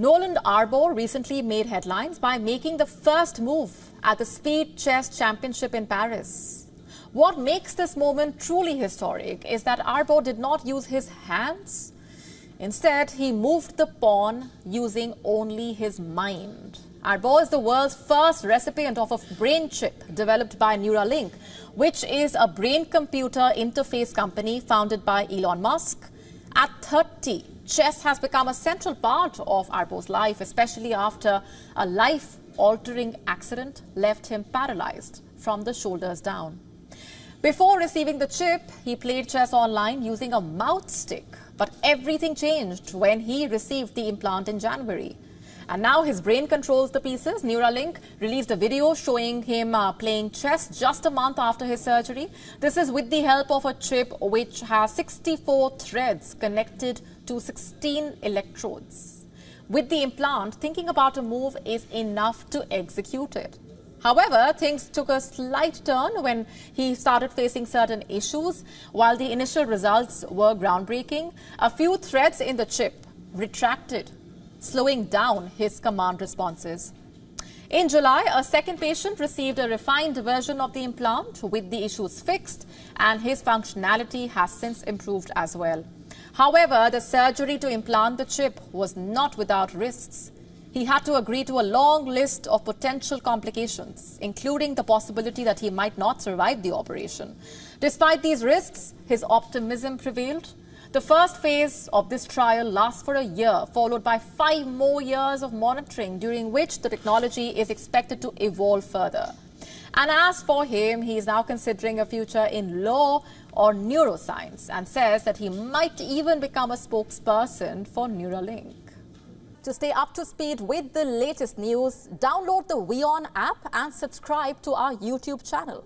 Noland Arbaugh recently made headlines by making the first move at the Speed Chess Championship in Paris. What makes this moment truly historic is that Arbaugh did not use his hands. Instead, he moved the pawn using only his mind. Arbaugh is the world's first recipient of a brain chip developed by Neuralink, which is a brain-computer interface company founded by Elon Musk. At 30, chess has become a central part of Arbaugh's life, especially after a life-altering accident left him paralyzed from the shoulders down. Before receiving the chip, he played chess online using a mouth stick. But everything changed when he received the implant in January. And now his brain controls the pieces. Neuralink released a video showing him uh, playing chess just a month after his surgery. This is with the help of a chip which has 64 threads connected to 16 electrodes. With the implant, thinking about a move is enough to execute it. However, things took a slight turn when he started facing certain issues. While the initial results were groundbreaking, a few threads in the chip retracted, slowing down his command responses. In July, a second patient received a refined version of the implant with the issues fixed, and his functionality has since improved as well. However, the surgery to implant the chip was not without risks he had to agree to a long list of potential complications, including the possibility that he might not survive the operation. Despite these risks, his optimism prevailed. The first phase of this trial lasts for a year, followed by five more years of monitoring, during which the technology is expected to evolve further. And as for him, he is now considering a future in law or neuroscience and says that he might even become a spokesperson for Neuralink. To stay up to speed with the latest news, download the WION app and subscribe to our YouTube channel.